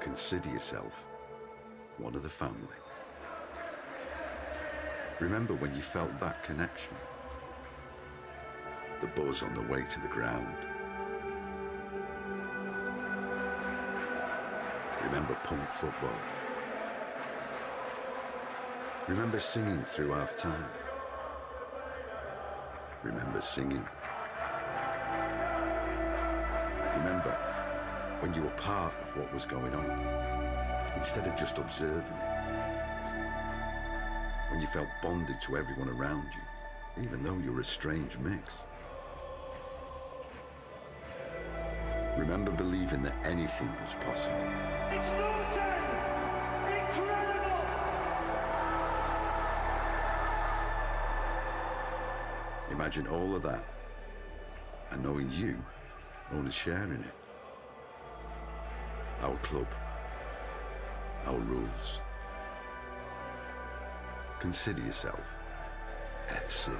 Consider yourself one of the family. Remember when you felt that connection? The buzz on the way to the ground. Remember punk football. Remember singing through half time. Remember singing. Remember when you were part of what was going on instead of just observing it. When you felt bonded to everyone around you, even though you were a strange mix. Remember believing that anything was possible. It's Norton! Incredible! Imagine all of that and knowing you own a share in it. Our club, our rules. Consider yourself FC.